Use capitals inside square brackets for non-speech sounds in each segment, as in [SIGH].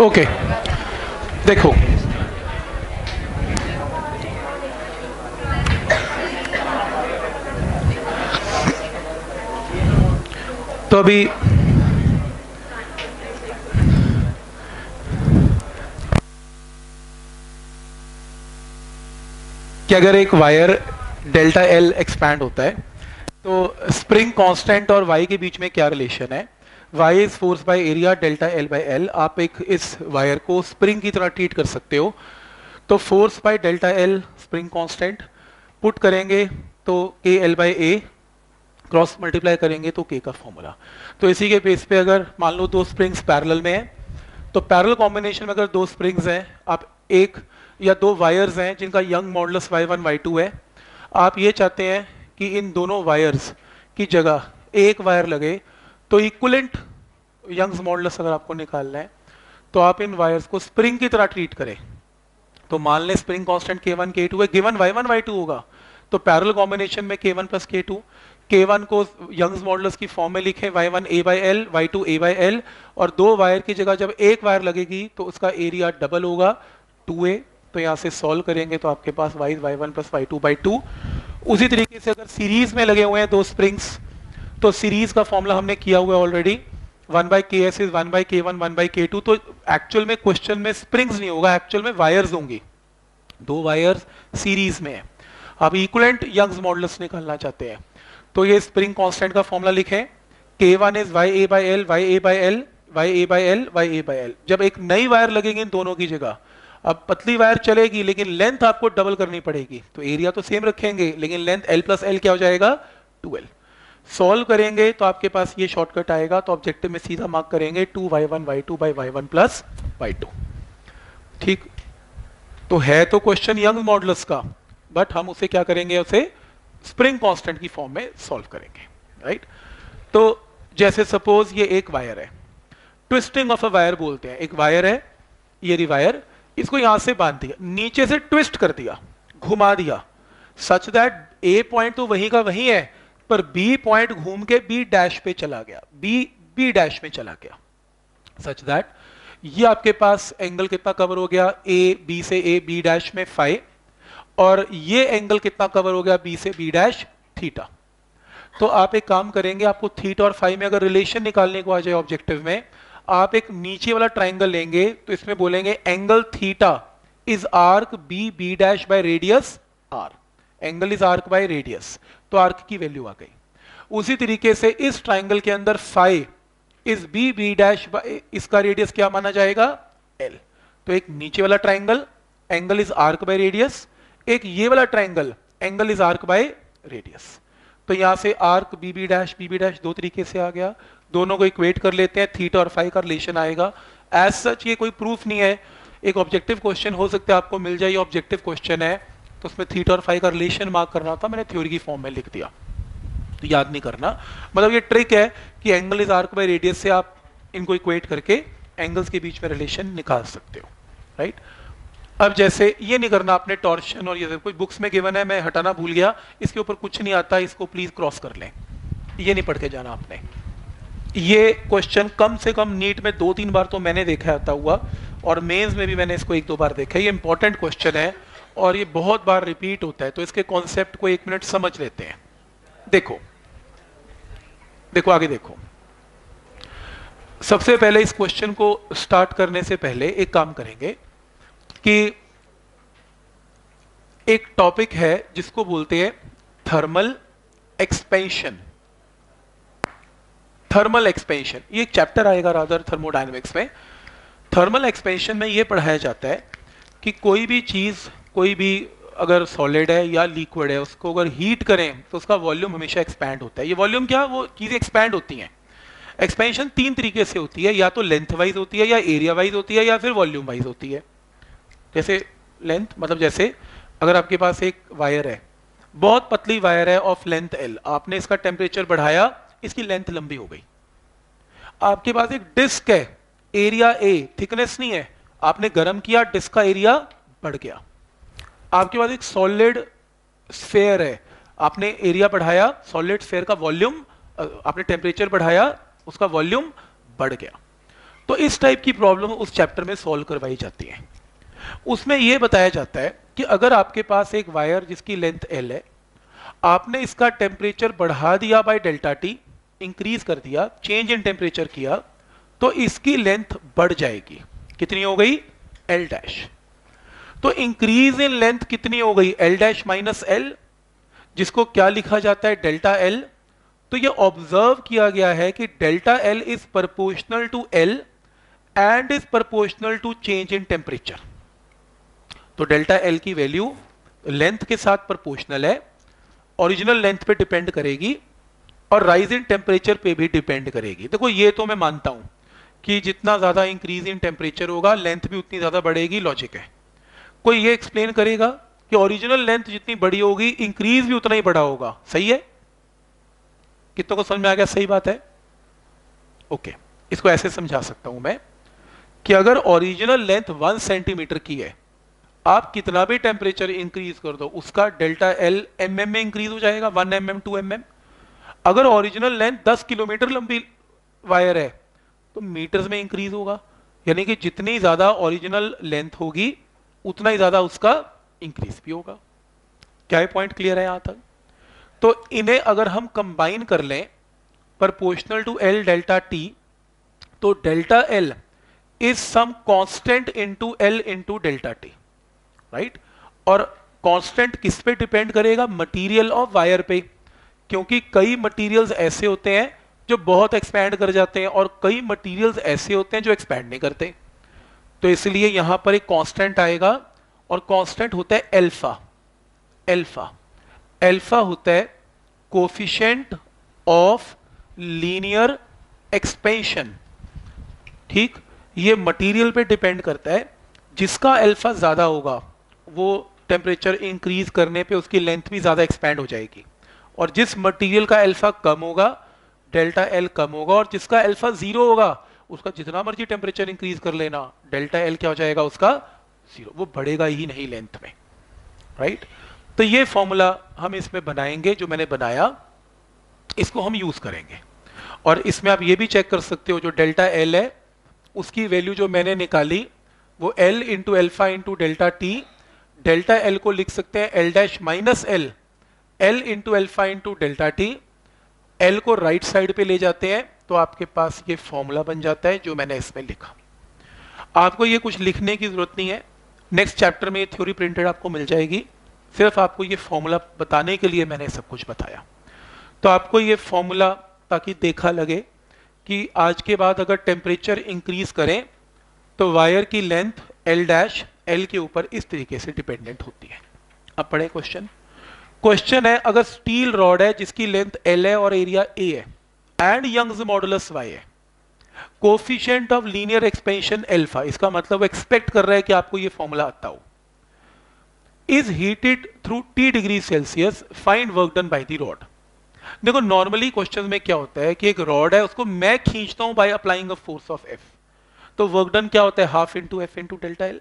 Okay. देखो। तो अभी कि अगर एक वायर डेल्टा एल एक्सपैंड होता है तो स्प्रिंग कांस्टेंट और वाई के बीच में क्या रिलेशन है? Y is force by area delta L by L आप एक इस वायर को स्प्रिंग की तरह ट्रीट कर सकते हो। तो force by delta L spring constant put करेंगे तो K L by A cross multiply करेंगे तो के का फॉर्मूला तो इसी के बेस पे अगर मान लो दो स्प्रिंग्स पैरेलल में हैं तो पैरेलल कॉम्बिनेशन में अगर दो स्प्रिंग्स हैं, आप एक या दो वायर्स हैं जिनका Young modulus Y one Y two है, आप ये चाहते हैं कि इन दोनों वायर्स की जगह एक वायर लगे तो इक्वलेंट यंग्स मॉडलस अगर आपको निकालना है तो आप इन वायर्स को स्प्रिंग की तरह ट्रीट करें। तो मान लें spring constant K one K two है given Y one Y two होगा। तो पैरल कॉम्बिनेशन में K one plus K two K one को यंग्स मॉडल्स की फॉर्म में लिखें one A by L Y two A by L और दो वायर की जगह जब एक वायर लगेगी तो उसका एरिया डबल होगा टू ए तो यहाँ से सॉल्व करेंगे तो आपके पास Y Y one plus Y two by two उसी तरीके से अगर सीरीज़ में लगे हुए हैं दो स्प्रिंग्स तो सीरीज़ का फॉर्मूला हमने किया हुआ already one by K S is one by K one one by K two तो एक्चुअल में क्वेश्चन में स्प्रिंग्स नहीं होगा एक्चुअल में वायर्स होंगी। दो वायर्स सीरीज़ में। है आप इक्वलेंट यंग्स मॉडल्स निकालना चाहते हैं। तो ये स्प्रिंग कांस्टेंट का फॉर्मूला लिखें। K one is Y A by L Y A by L Y A by L Y A by L जब एक नई वायर लगेगी इन दोनों की जगह, अब पतली वायर चलेगी, लेकिन लेंथ आपको डबल करनी पड़ेगी। तो एरिया तो सेम रखेंगे, लेकिन लेंथ एल प्लस एल क्या हो जाएगा? ट्वेल्व सॉल्व करेंगे तो आपके पास ये शॉर्टकट आएगा तो ऑब्जेक्टिव में सीधा मार्क करेंगे two Y one Y two by Y one plus Y two. ठीक? तो है तो क्वेश्चन यंग मॉडल्स का, बट हम उसे क्या करेंगे, उसे स्प्रिंग कांस्टेंट की फॉर्म में सॉल्व करेंगे, राइट? तो जैसे सपोज़ ये एक वायर है, ट्विस्टिंग ऑफ़ अ वायर बोलते हैं, एक वायर है, ये रिवायर इसको यहाँ से बाँध दिया, नीचे से ट्विस्ट कर दिया, घुमा दिया सच दैट ए पॉइंट तो वहीं का वहीं है पर बी पॉइंट घूम के बी डैश पे चला गया। बी बी डैश में चला गया। सच दैट ये आपके पास एंगल कितना कवर हो गया? ए बी से ए बी डैश में फाइव और ये एंगल कितना कवर हो गया? बी से बी डैश थीटा तो आप एक काम करेंगे, आपको थीटा और फाइव में अगर रिलेशन निकालने को आ जाए ऑब्जेक्टिव में, आप एक नीचे वाला ट्राइंगल लेंगे तो इसमें बोलेंगे angle theta is arc B B dash by radius R angle is arc by radius तो आर्क की वैल्यू आ गई। उसी तरीके से इस ट्राइंगल के अंदर फाइव इस बी बी डैश इसका रेडियस क्या माना जाएगा? एल तो एक नीचे वाला triangle angle is arc by radius एक ये वाला triangle angle is arc by radius तो यहाँ से arc B B dash B B dash दो तरीके से आ गया। दोनों को इक्वेट कर लेते हैं थीटा और फाइव का रिलेशन आएगा। एज सच ये कोई प्रूफ नहीं है। एक ऑब्जेक्टिव क्वेश्चन हो सकता है आपको, मिल जाए ऑब्जेक्टिव क्वेश्चन है। तो उसमें थीटा और फाइव का रिलेशन मार्क करना था, मैंने थ्योरी की फॉर्म में लिख दिया। तो याद नहीं करना। मतलब ये ट्रिक है कि angle is arc by radius से आप इनको इक्वेट करके एंगल्स के बीच में रिलेशन निकाल सकते हो राइट अब जैसे ये नहीं करना, आपने टॉर्शन और ये कोई बुक्स में गिवन है, मैं हटाना भूल गया, इसके ऊपर कुछ नहीं आता, इसको प्लीज़ क्रॉस कर लें। ये नहीं पढ़ के जाना आपने। ये क्वेश्चन कम से कम नीट में दो तीन बार तो मैंने देखा आता हुआ। और मेंस में भी मैंने इसको एक दो बार देखा। ये इंपॉर्टेंट क्वेश्चन है। और ये बहुत बार रिपीट होता है तो इसके कॉन्सेप्ट को एक मिनट समझ लेते हैं। देखो देखो, आगे देखो। सबसे पहले इस क्वेश्चन को स्टार्ट करने से पहले एक काम करेंगे कि एक टॉपिक है जिसको बोलते हैं थर्मल एक्सपेंशन थर्मल एक्सपेंशन ये एक चैप्टर आएगा रादर थर्मोडाइनमिक्स में। थर्मल एक्सपेंशन में ये पढ़ाया जाता है कि कोई भी चीज़ कोई भी अगर सॉलिड है या लिक्विड है, उसको अगर हीट करें तो उसका वॉल्यूम हमेशा एक्सपैंड होता है। ये वॉल्यूम क्या? वो चीज़ें एक्सपैंड होती हैं। एक्सपेंशन तीन तरीके से होती है। या तो लेंथ वाइज होती है या एरिया वाइज होती है या फिर वॉल्यूम वाइज होती है। जैसे लेंथ मतलब जैसे अगर आपके पास एक वायर है, बहुत पतली वायर है ऑफ़ लेंथ एल आपने इसका टेम्परेचर बढ़ाया, इसकी लेंथ लंबी हो गई। आपके पास एक डिस्क है एरिया ए थिकनेस नहीं है। आपने गर्म किया डिस्क का एरिया बढ़ गया। आपके पास एक सॉलिड स्फेयर है। आपने एरिया बढ़ाया सॉलिड स्फेयर का वॉल्यूम आपने टेम्परेचर बढ़ाया, उसका वॉल्यूम बढ़ गया। तो इस टाइप की प्रॉब्लम उस चैप्टर में सॉल्व करवाई जाती है। उसमें यह बताया जाता है कि अगर आपके पास एक वायर जिसकी लेंथ एल है, आपने इसका टेम्परेचर बढ़ा दिया बाय डेल्टा टी इंक्रीज कर दिया चेंज इन टेम्परेचर किया तो इसकी लेंथ बढ़ जाएगी। कितनी हो गई? एल डैश तो इंक्रीज इन लेंथ कितनी हो गई? एल डैश माइनस एल जिसको क्या लिखा जाता है? डेल्टा एल तो ये ऑब्ज़र्व किया गया है कि delta L is proportional to L and is proportional to change in temperature तो डेल्टा एल की वैल्यू लेंथ के साथ प्रपोर्शनल है ओरिजिनल लेंथ पे डिपेंड करेगी और राइज इन टेम्परेचर पे भी डिपेंड करेगी। देखो, ये तो मैं मानता हूँ कि जितना ज़्यादा इंक्रीज इन टेम्परेचर होगा लेंथ भी उतनी ज़्यादा बढ़ेगी लॉजिक है। कोई ये एक्सप्लेन करेगा कि ओरिजिनल लेंथ जितनी बड़ी होगी इंक्रीज भी उतना ही बड़ा होगा। सही है? कितनों को समझ में आ गया? सही बात है? Okay okay. इसको ऐसे समझा सकता हूँ मैं कि अगर ओरिजिनल लेंथ वन सेंटीमीटर की है, आप कितना भी टेम्परेचर इंक्रीज कर दो, उसका डेल्टा एल एम में इंक्रीज हो जाएगा one M M two M M अगर ओरिजिनल लेंथ दस किलोमीटर लंबी वायर है तो मीटर्स में इंक्रीज होगा। यानी कि जितनी ज़्यादा ओरिजिनल लेंथ होगी उतना ही ज़्यादा उसका इंक्रीज भी होगा। क्या ये पॉइंट क्लियर है यहाँ तक? तो इन्हें अगर हम कंबाइन कर लें proportional to L delta T तो delta L is some constant into L into delta T right और कांस्टेंट किस पे डिपेंड करेगा? मटेरियल ऑफ़ वायर पे। क्योंकि कई मटेरियल्स ऐसे होते हैं जो बहुत एक्सपैंड कर जाते हैं और कई मटेरियल्स ऐसे होते हैं जो एक्सपैंड नहीं करते। तो इसलिए यहाँ पर एक कांस्टेंट आएगा और कांस्टेंट होता है एल्फा एल्फा एल्फा होता है कोफिशेंट ऑफ़ लीनियर एक्सपेंशन ठीक? ये मटेरियल पे डिपेंड करता है। जिसका अल्फ़ा ज़्यादा होगा, वो टेम्परेचर इंक्रीज करने पे उसकी लेंथ भी ज़्यादा एक्सपैंड हो जाएगी। और जिस मटेरियल का अल्फ़ा कम होगा डेल्टा एल कम होगा और जिसका अल्फ़ा ज़ीरो होगा उसका जितना मर्ज़ी टेम्परेचर इंक्रीज कर लेना डेल्टा एल क्या हो जाएगा उसका? ज़ीरो वो बढ़ेगा ही नहीं लेंथ में राइट तो ये फॉर्मूला हम इसमें बनाएँगे, जो मैंने बनाया, इसको हम यूज़ करेंगे। और इसमें आप ये भी चेक कर सकते हो, जो डेल्टा एल है, उसकी वैल्यू जो मैंने निकाली, वो L into alpha into delta T delta L को लिख सकते हैं L dash minus L L into alpha into delta T L को राइट right साइड पे ले जाते हैं तो आपके पास ये फॉर्मूला बन जाता है जो मैंने इसमें लिखा। आपको ये कुछ लिखने की ज़रूरत नहीं है। नेक्स्ट चैप्टर में ये थ्योरी प्रिंटेड आपको मिल जाएगी। सिर्फ़ आपको ये फॉर्मूला बताने के लिए मैंने सब कुछ बताया। तो आपको ये फॉर्मूला ताकि देखा लगे कि आज के बाद अगर टेम्परेचर इंक्रीज करें तो वायर की लेंथ एल डैश एल के ऊपर इस तरीके से डिपेंडेंट होती है। अब पढ़े क्वेश्चन क्वेश्चन है, अगर स्टील रॉड है जिसकी लेंथ एल है और एरिया ए है एंड यंग्स मॉडुलस वाई है coefficient of linear expansion alpha इसका मतलब एक्सपेक्ट कर रहा है कि आपको ये फॉर्मूला आता हो। Is heated through T degree Celsius find work done by the rod देखो नॉर्मली क्वेश्चन में क्या होता है कि एक रॉड है, उसको मैं खींचता हूँ by applying force of F तो वर्क डन क्या होता है? Half into F into delta L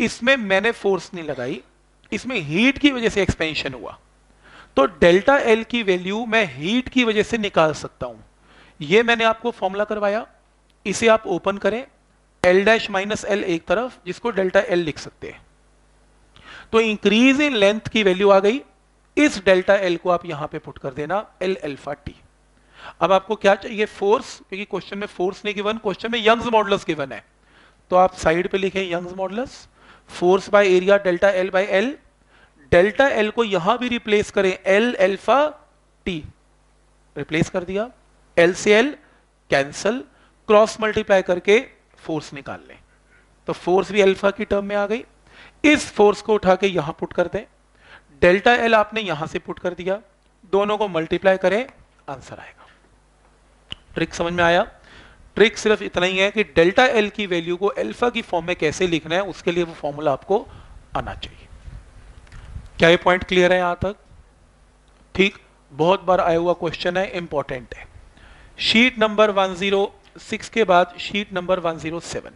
इसमें मैंने फोर्स नहीं लगाई, इसमें हीट की वजह से एक्सपेंशन हुआ। तो डेल्टा एल की वैल्यू मैं हीट की वजह से निकाल सकता हूँ। यह मैंने आपको फॉर्मूला करवाया। इसे आप ओपन करें। एल डैश माइनस एल एक तरफ़, जिसको डेल्टा एल लिख सकते हैं। तो इंक्रीज इन लेंथ की वैल्यू आ गई। इस डेल्टा एल को आप यहाँ पे पुट कर देना। एल एल्फा टी अब आपको क्या चाहिए? फोर्स क्योंकि क्वेश्चन में फोर्स नहीं गिवन क्वेश्चन में यंग्स मॉडलस गिवन है। तो आप साइड पे लिखें Young's modulus force by area delta L by L delta L को यहाँ भी रिप्लेस करें। एल एल्फा टी रिप्लेस कर दिया। एल से एल कैंसल क्रॉस मल्टीप्लाई करके फोर्स निकाल लें। तो फोर्स भी अल्फ़ा की टर्म में आ गई। इस फोर्स को उठा के यहाँ पुट कर दें। डेल्टा एल आपने यहाँ से पुट कर दिया। दोनों को मल्टीप्लाई करें। आंसर आएगा। ट्रिक समझ में आया? ट्रिक सिर्फ़ इतना ही है कि डेल्टा एल की वैल्यू को अल्फ़ा की फॉर्म में कैसे लिखना है, उसके लिए वो फॉर्मूला आपको आना चाहिए। क्या ये पॉइंट क्लियर है यहाँ तक? ठीक, बहुत बार आया हुआ क्वेश्चन है इंपॉर्टेंट है। शीट नंबर 106 के बाद शीट नंबर 107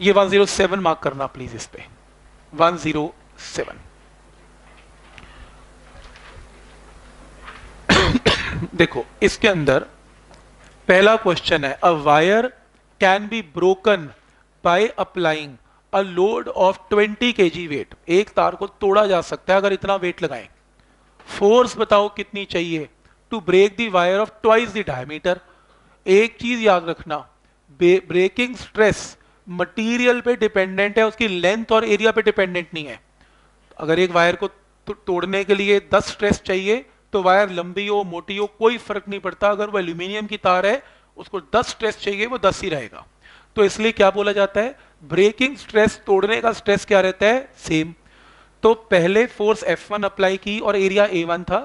ये 107 मार्क करना प्लीज़ इस पे। 107 [COUGHS] देखो, इसके अंदर पहला क्वेश्चन है a wire can be broken by applying a load of 20 K G wait एक तार को तोड़ा जा सकता है अगर इतना वेट लगाएँ। फोर्स बताओ कितनी चाहिए? To break the wire of twice the diameter एक चीज़ याद रखना ब्रेकिंग स्ट्रेस मटेरियल पे डिपेंडेंट है, उसकी लेंथ और एरिया पे डिपेंडेंट नहीं है। अगर एक वायर को तोड़ने के लिए 10 स्ट्रेस चाहिए तो वायर लंबी हो, मोटी हो, कोई फ़र्क नहीं पड़ता। अगर वो एल्यूमिनियम की तार है, उसको 10 स्ट्रेस चाहिए, वो 10 ही रहेगा। तो इसलिए क्या बोला जाता है? ब्रेकिंग स्ट्रेस तोड़ने का स्ट्रेस क्या रहता है? सेम तो पहले फोर्स F1 अप्लाई की और एरिया A1 था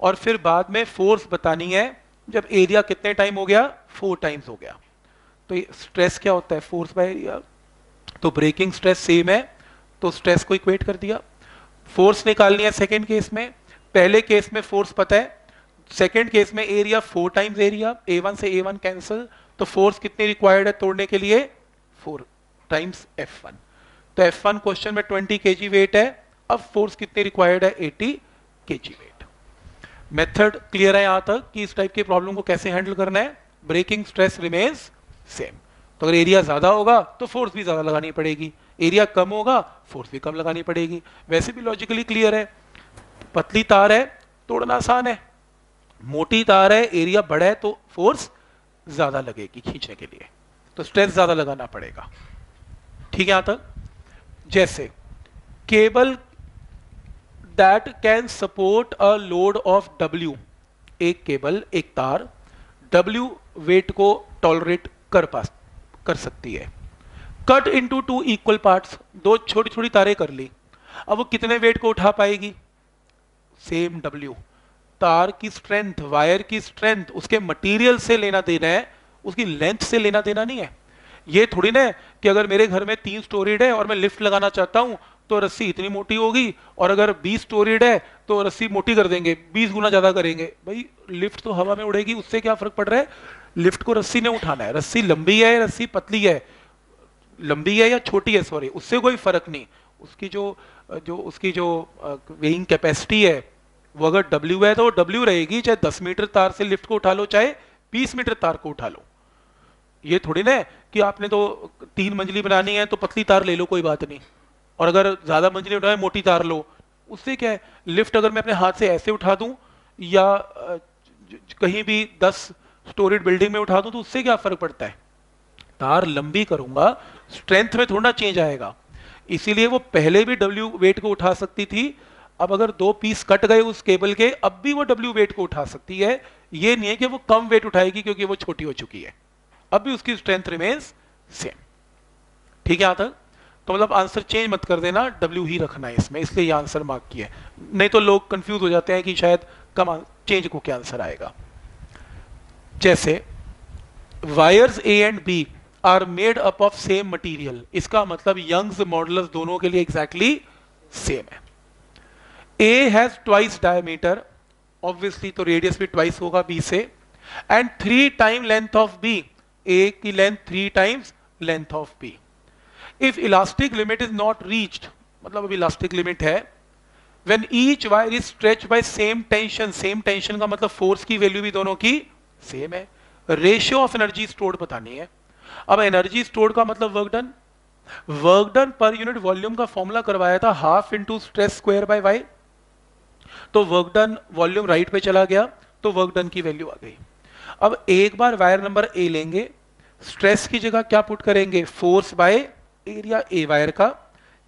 और फिर बाद में फोर्स बतानी है, जब एरिया कितने टाइम हो गया? फोर टाइम्स हो गया. तो स्ट्रेस क्या होता है? फोर्स बाय एरिया तो ब्रेकिंग स्ट्रेस सेम है तो स्ट्रेस को इक्वेट कर दिया. फोर्स निकालनी है सेकेंड केस में. पहले केस में फोर्स पता है? सेकेंड केस में area four times area A one से ए वन कैंसिल तो फोर्स कितनी रिक्वायर्ड है तोड़ने के लिए? फोर टाइम्स एफ़ वन तो एफ़ वन क्वेश्चन में ट्वेंटी के जी वेट है, अब फोर्स कितनी रिक्वायर्ड है? एटी के जी वेट मेथड क्लियर है यहाँ तक कि इस टाइप की प्रॉब्लम को कैसे हैंडल करना है? ब्रेकिंग स्ट्रेस रिमेन्स सेम तो अगर एरिया ज़्यादा होगा तो फोर्स भी ज़्यादा लगानी पड़ेगी. एरिया कम होगा फोर्स भी कम लगानी पड़ेगी. वैसे भी लॉजिकली क्लियर है. पतली तार है, तोड़ना आसान है. मोटी तार है एरिया बड़ा है तो फोर्स ज़्यादा लगेगी खींचने के लिए. तो स्ट्रेस ज़्यादा लगाना पड़ेगा. ठीक है यहाँ तक? जैसे, cable that can support a load of W एक केबल, एक तार डब्ल्यू वेट को टॉलरेट कर पा कर सकती है। Cut into two equal parts दो छोटी छोटी तारें कर ली, अब वो कितने वेट को उठा पाएगी? सेम डब्ल्यू तार की स्ट्रेंथ वायर की स्ट्रेंथ उसके मटेरियल से लेना देना है, उसकी लेंथ से लेना देना नहीं है। ये थोड़ी ना कि अगर मेरे घर में तीन स्टोरीड है और मैं लिफ्ट लगाना चाहता हूँ तो रस्सी इतनी मोटी होगी, और अगर बीस स्टोरीड है तो रस्सी मोटी कर देंगे, बीस गुना ज़्यादा करेंगे। भाई लिफ्ट तो हवा में उड़ेगी, उससे क्या फ़र्क पड़ रहा है? लिफ्ट को रस्सी ने उठाना है। रस्सी लंबी है, रस्सी पतली है। लंबी है या छोटी है? सॉरी उससे कोई फ़र्क नहीं। उसकी जो जो, उसकी जो वेइंग कैपेसिटी है, वो अगर डब्ल्यू है तो डब्ल्यू रहेगी, चाहे दस मीटर तार से लिफ्ट को उठा लो, चाहे बीस मीटर तार को उठा लो। ये थोड़ी ना कि आपने तो तीन मंजिली बनानी है तो पतली तार ले लो, कोई बात नहीं। और अगर ज़्यादा मंजिली उठाए, मोटी तार लो। उससे क्या है, लिफ्ट अगर मैं अपने हाथ से ऐसे उठा दूँ या कहीं भी दस स्टोरेड बिल्डिंग में उठा दूँ तो उससे क्या फ़र्क पड़ता है? तार लंबी करूँगा, स्ट्रेंथ में थोड़ा चेंज आएगा। इसीलिए वो पहले भी डब्ल्यू वेट को उठा सकती थी। अब अगर दो पीस कट गए उस केबल के, अब भी वो डब्ल्यू वेट को उठा सकती है। ये नहीं है कि वो कम वेट उठाएगी क्योंकि वो छोटी हो चुकी है। अब भी उसकी स्ट्रेंथ रिमेन्स सेम ठीक है यहाँ तक तो मतलब आंसर चेंज मत कर देना डब्ल्यू ही रखना है इसमें, इसलिए ये आंसर मार्क किया है। नहीं तो लोग कंफ्यूज हो जाते हैं कि शायद कम चेंज को क्या आंसर आएगा। जैसे wires A and B are made up of same material इसका मतलब यंग्स मॉडल्स दोनों के लिए एग्जैक्टली exactly सेम है। A has twice diameter obviously तो रेडियस भी ट्वाइस होगा बी से and three time length of B A की length three times length of B if elastic limit is not reached मतलब अभी इलास्टिक लिमिट है, when each wire is stretched by same tension same tension का मतलब force की value भी दोनों की सेम है। रेशियो ऑफ़ एनर्जी स्टोर्ड बतानी है। अब एनर्जी स्टोर्ड का मतलब वर्क डन वर्क डन पर यूनिट वॉल्यूम का फॉर्मूला करवाया था half into stress square by Y तो वर्क डन वॉल्यूम राइट पे चला गया तो वर्क डन की वैल्यू आ गई। अब एक बार वायर नंबर ए लेंगे स्ट्रेस की जगह क्या पुट करेंगे? Force by area A wire का।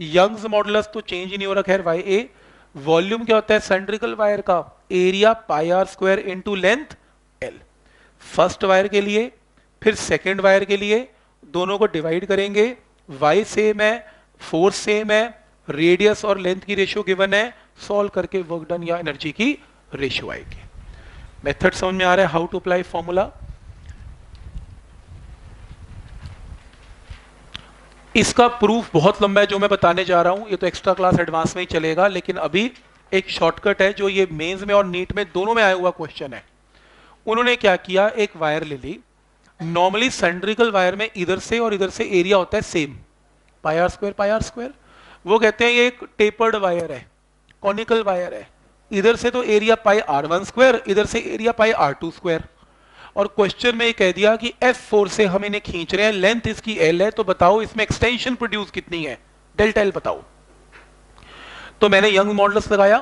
यंग्स मॉडुलस तो चेंज ही नहीं हो रहा, खैर वाई ए वॉल्यूम क्या होता है? सेंट्रिकल वायर का। Area pi r square into length L first wire के लिए, फिर सेकेंड वायर के लिए, दोनों को डिवाइड करेंगे। वाई सेम है फोर्स सेम है रेडियस और लेंथ की रेशियो गिवन है सॉल्व करके वर्क डन या एनर्जी की रेशियो आएगी। मेथड समझ में आ रहा है हाउ टू अप्लाई फॉर्मूला इसका प्रूफ बहुत लंबा है जो मैं बताने जा रहा हूँ। ये तो एक्स्ट्रा क्लास एडवांस में ही चलेगा, लेकिन अभी एक शॉर्टकट है जो ये मेंस में और नीट में दोनों में आया हुआ क्वेश्चन है। उन्होंने क्या किया? एक वायर ले ली। नॉर्मली सेंड्रिकल वायर में इधर से और इधर से एरिया होता है same pi r square pi r square वो कहते हैं ये एक टेपर्ड वायर है कॉनिकल वायर है। इधर से तो area pi r one square इधर से area pi r two square और क्वेश्चन में ये कह दिया कि F4 से हम इन्हें खींच रहे हैं लेंथ इसकी L है तो बताओ इसमें एक्सटेंशन प्रोड्यूस कितनी है? डेल्टा एल बताओ। तो मैंने यंग मॉडल्स लगाया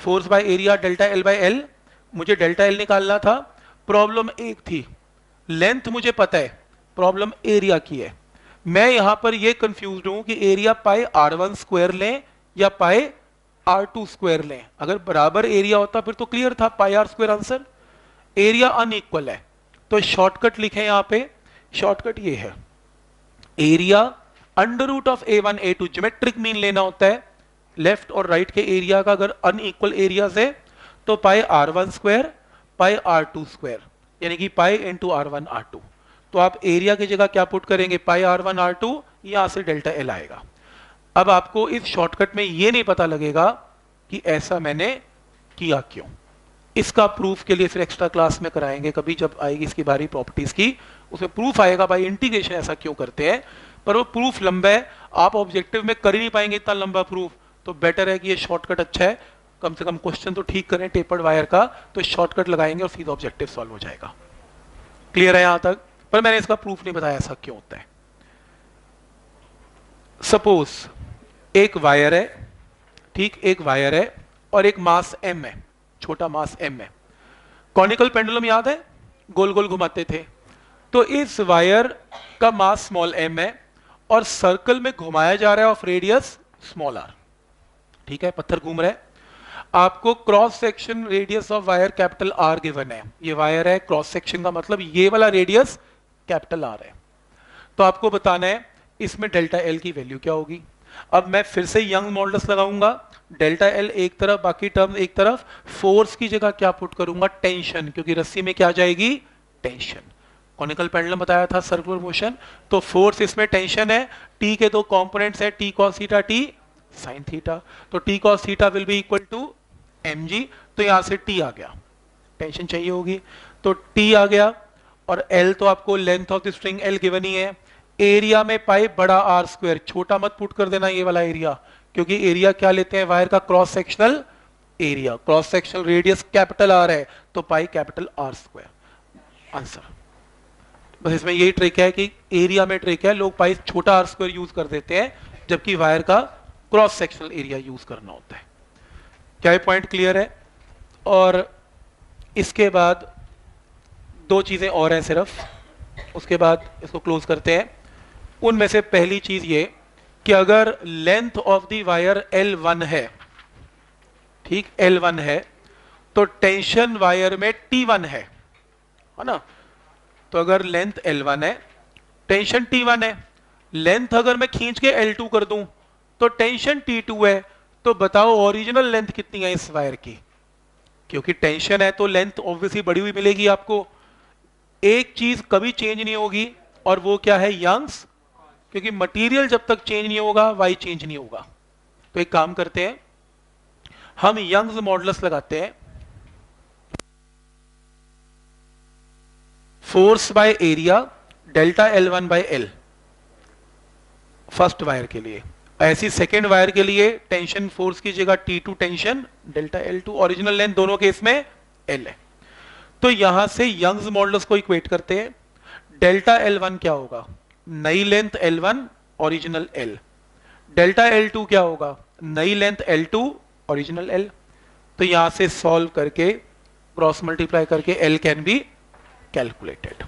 force by area delta L by L मुझे डेल्टा एल निकालना था। प्रॉब्लम एक थी। लेंथ मुझे पता है। प्रॉब्लम एरिया की है। मैं यहाँ पर यह कंफ्यूज हूँ कि एरिया पाए आर वन स्क्वायर लें या पाए आर टू स्क्वायर लें। अगर बराबर एरिया होता फिर तो क्लियर था pi r square answer area unequal है। तो शॉर्टकट लिखे यहाँ पे। शॉर्टकट ये है। Area under root of A one A two geometric mean लेना होता है। लेफ़्ट और राइट के एरिया का अगर अनइक्वल एरिया है तो pi r one square pi r two square यानी कि pi into r one r two तो आप एरिया की जगह क्या पुट करेंगे? Pi r one r two यहाँ से डेल्टा एल आएगा। अब आपको इस शॉर्टकट में यह नहीं पता लगेगा कि ऐसा मैंने किया क्यों। इसका प्रूफ के लिए फिर एक्स्ट्रा क्लास में कराएँगे, कभी जब आएगी इसकी बारी प्रॉपर्टीज़ की उसमें प्रूफ आएगा भाई इंटीग्रेशन ऐसा क्यों करते हैं। पर वो प्रूफ लंबा है, आप ऑब्जेक्टिव में कर ही नहीं पाएँगे इतना लंबा प्रूफ तो बेटर है कि ये शॉर्टकट अच्छा है। कम से कम क्वेश्चन तो ठीक करें टेपर्ड वायर का तो शॉर्टकट लगाएँगे और सीधा ऑब्जेक्टिव सॉल्व हो जाएगा। क्लियर है यहाँ तक? पर मैंने इसका प्रूफ नहीं बताया ऐसा क्यों होता है। सपोज़ एक वायर है, ठीक एक वायर है और एक मास एम है, छोटा मास एम है। कॉनिकल पेंडुलम याद है? गोल गोल घुमाते थे। तो इस वायर का मास स्मॉल एम है और सर्कल में घुमाया जा रहा है ऑफ़ रेडियस स्मॉल आर ठीक है? पत्थर घूम रहा है। आपको cross section radius of wire capital R given है। ये वायर है क्रॉस सेक्शन का मतलब ये वाला रेडियस कैपिटल आर है। तो आपको बताना है इसमें डेल्टा एल की वैल्यू क्या होगी? अब मैं फिर से यंग मॉडल्स लगाऊँगा, डेल्टा एल एक तरफ़, बाकी टर्म एक तरफ़ फोर्स की जगह क्या पुट करूँगा? टेंशन क्योंकि रस्सी में क्या जाएगी? टेंशन कॉनिकल पेंडलम बताया था सर्कुलर मोशन तो फोर्स इसमें टेंशन है टी के दो कंपोनेंट्स है T cos theta T sine theta तो T cos theta will be equal to M तो यहाँ से टी आ गया. टेंशन चाहिए होगी. तो टी आ गया, और एल तो आपको length of the string L given ही है. एरिया में पाई बड़ा आर स्क्वायर छोटा मत पुट कर देना ये वाला एरिया क्योंकि एरिया क्या लेते हैं? वायर का cross sectional area cross sectional radius capital R है तो pi capital R square answer बस इसमें यही ट्रिक है कि एरिया में ट्रिक है, लोग पाई छोटा आर स्क्वायर यूज़ कर देते हैं, जबकि वायर का क्रॉस सेक्शनल एरिया यूज़ करना होता है. क्या पॉइंट क्लियर है? और इसके बाद दो चीज़ें और हैं सिर्फ़. उसके बाद इसको क्लोज करते हैं. उनमें से पहली चीज़ ये कि अगर length of the wire L1 है, ठीक L1 है तो टेंशन वायर में T1 है है ना? तो अगर लेंथ L1 है टेंशन T1 है लेंथ अगर मैं खींच के L2 कर दूँ तो टेंशन T2 है तो बताओ ओरिजिनल लेंथ कितनी है इस वायर की? क्योंकि टेंशन है तो लेंथ ऑब्वियसली बड़ी हुई मिलेगी आपको। एक चीज़ कभी चेंज नहीं होगी, और वो क्या है? यंग्स क्योंकि मटेरियल जब तक चेंज नहीं होगा वाई चेंज नहीं होगा। तो एक काम करते हैं, हम यंग्स मॉडल्स लगाते हैं। Force by area delta L one by L first wire के लिए। ऐसी सेकेंड वायर के लिए टेंशन फोर्स की जगह T two tension delta L two original length दोनों केस में एल है। तो यहाँ से यंग्स मॉडल्स को इक्वेट करते हैं। डेल्टा एल वन क्या होगा? नई length L1 original L. Delta L2 क्या होगा? नई लेंथ L2 ओरिजिनल L. तो यहाँ से सॉल्व करके क्रॉस मल्टीप्लाई करके L कैन बी कैलकुलेटेड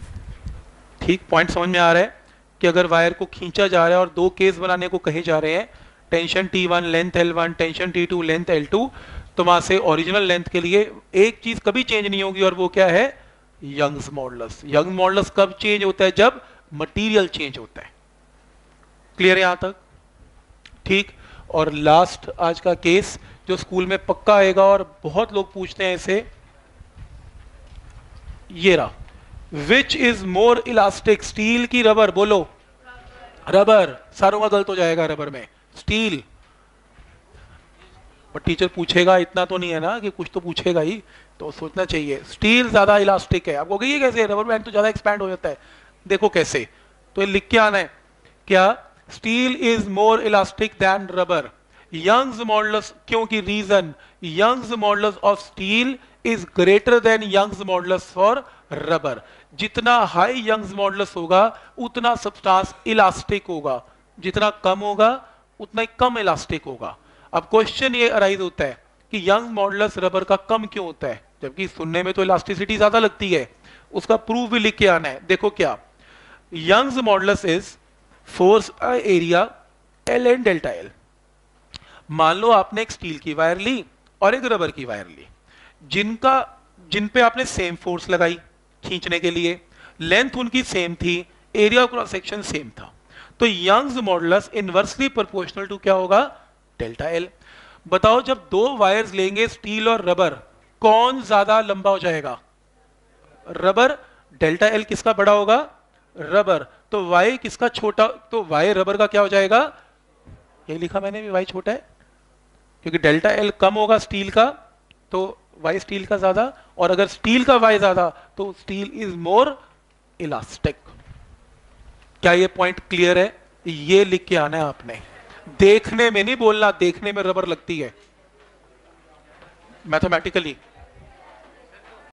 ठीक पॉइंट समझ में आ रहा है कि अगर वायर को खींचा जा रहा है और दो केस बनाने को कहे जा रहे हैं tension T1 length L1 tension T2 length L2 तो वहाँ से ओरिजिनल लेंथ के लिए एक चीज़ कभी चेंज नहीं होगी और वो क्या है? यंग्स मॉडल्स यंग मॉडल्स कब चेंज होता है? जब मटेरियल चेंज होता है। क्लियर यहाँ तक? ठीक। और लास्ट आज का केस जो स्कूल में पक्का आएगा और बहुत लोग पूछते हैं इसे, ये रहा। Which is more elastic steel की रबर बोलो। रबर सारों का गलत हो जाएगा रबर में। स्टील और टीचर पूछेगा, इतना तो नहीं है ना कि कुछ तो पूछेगा ही तो सोचना चाहिए। स्टील ज़्यादा इलास्टिक है। आपको कैसे? रबर बैंड तो ज़्यादा एक्सपैंड हो जाता है। देखो कैसे। तो ये लिख के आना है। क्या? Steel is more elastic than rubber Young's modulus क्योंकि reason Young's modulus of steel is greater than Young's modulus for rubber जितना हाई यंग्स मॉडुलस होगा, उतना सब्सटेंस इलास्टिक होगा। जितना कम होगा, उतना ही कम इलास्टिक होगा। अब क्वेश्चन ये अराइज होता है कि यंग मॉडुलस रबर का कम क्यों होता है? जबकि सुनने में तो इलास्टिसिटी ज़्यादा लगती है। उसका प्रूफ भी लिख के आना है। देखो क्या। Young's modulus is force area L and delta L मान लो आपने एक स्टील की वायर ली और एक रबर की वायर ली। जिनका, जिन पे आपने सेम फोर्स लगाई खींचने के लिए लेंथ उनकी सेम थी एरिया क्रॉस सेक्शन सेम था। तो Young's modulus inversely proportional to क्या होगा? डेल्टा एल बताओ जब दो वायर्स लेंगे स्टील और रबर कौन ज़्यादा लंबा हो जाएगा? रबर डेल्टा एल किसका बड़ा होगा? रबर। तो वाई किसका छोटा तो वाई रबर का क्या हो जाएगा? ये लिखा मैंने भी वाई छोटा है। क्योंकि डेल्टा एल कम होगा स्टील का तो वाई स्टील का ज़्यादा, और अगर स्टील का वाई ज़्यादा तो स्टील इज़ मोर इलास्टिक। क्या ये पॉइंट क्लियर है? ये लिख के आना है आपने। देखने में नहीं बोलना, देखने में रबर लगती है। मैथमेटिकली